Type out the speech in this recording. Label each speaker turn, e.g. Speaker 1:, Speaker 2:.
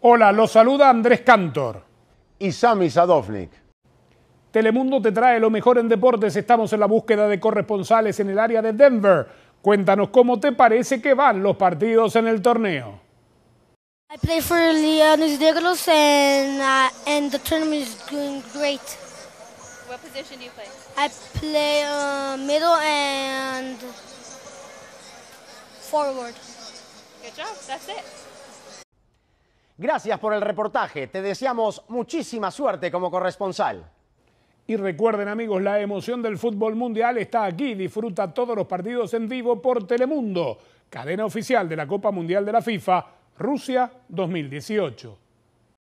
Speaker 1: Hola, los saluda Andrés Cantor.
Speaker 2: Y Sami Sadovnik.
Speaker 1: Telemundo te trae lo mejor en deportes. Estamos en la búsqueda de corresponsales en el área de Denver. Cuéntanos cómo te parece que van los partidos en el torneo.
Speaker 3: I play for Leonis Negros and, uh, and the tournament is doing great.
Speaker 4: What position do you play?
Speaker 3: I play uh, middle and forward.
Speaker 4: Good job. That's it.
Speaker 2: Gracias por el reportaje. Te deseamos muchísima suerte como corresponsal.
Speaker 1: Y recuerden amigos, la emoción del fútbol mundial está aquí. Disfruta todos los partidos en vivo por Telemundo, cadena oficial de la Copa Mundial de la FIFA, Rusia 2018.